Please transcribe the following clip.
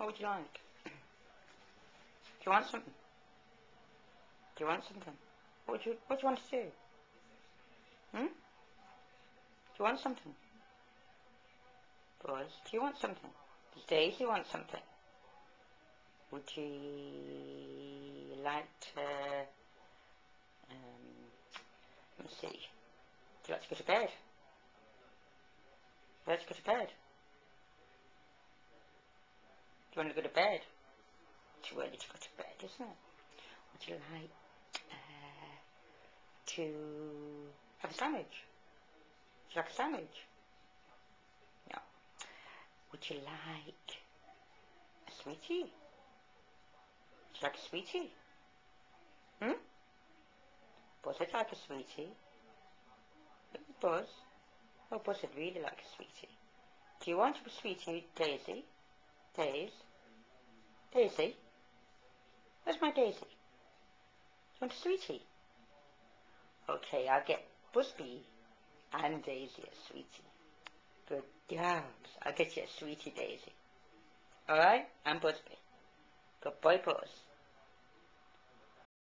What would you like? Do you want something? Do you want something? What would you What do you want to do? Hmm? Do you want something? Buzz, do you want something? Does Daisy want something? Would you like to? Um, let me see. Do you like to go to bed? To go to bed? Want to go to bed? Too early to go to bed, isn't it? Would you like uh, to have a sandwich? Would you like a sandwich? No. Would you like a sweetie? Would you like a sweetie? Hmm? Buzz would like a sweetie. Buzz? Oh, Buzz would really like a sweetie. Do you want a sweetie, Daisy? Daisy? Daisy? Where's my Daisy? You want a sweetie? Okay, I'll get Busby and Daisy a sweetie. Good dogs. I'll get you a sweetie, Daisy. Alright? And Busby. Good boy, Buzz.